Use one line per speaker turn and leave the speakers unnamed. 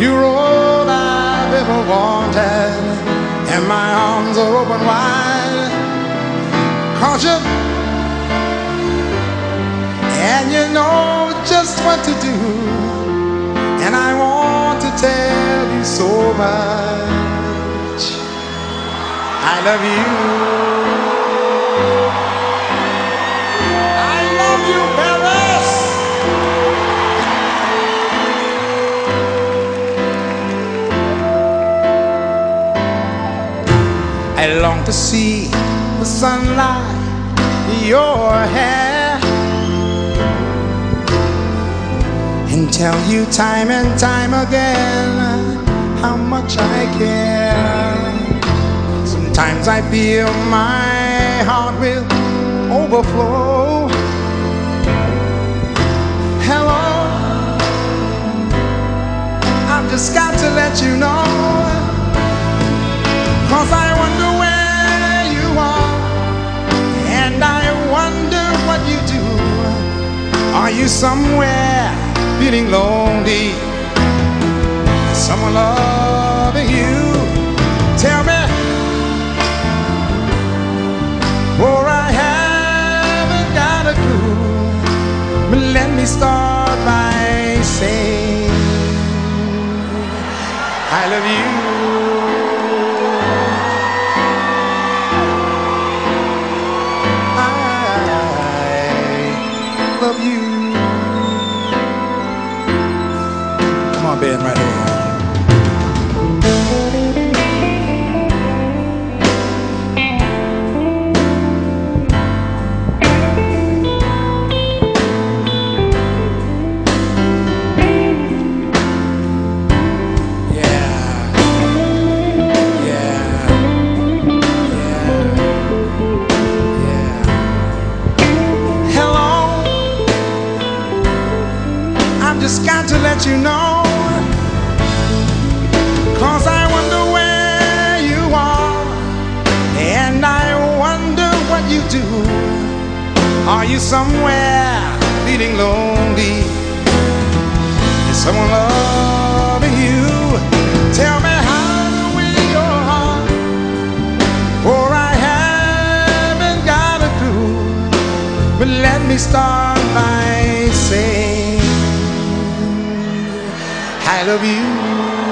you're all I've ever wanted, and my arms are open wide. Cause you, and you know just what to do, and I want to tell you so much. I love you. I long to see the sunlight in your hair and tell you time and time again how much I care. Sometimes I feel my heart will overflow. Are you somewhere feeling lonely? Someone loving you? Tell me. For I haven't got a clue. But let me start by saying I love you. Come on, right here. Yeah. Yeah. Yeah. Yeah. Hello. I've just got to let you know. Are you somewhere feeling lonely? Is someone loving you? Tell me how to win your heart. For I haven't got a clue. But let me start by saying I love you.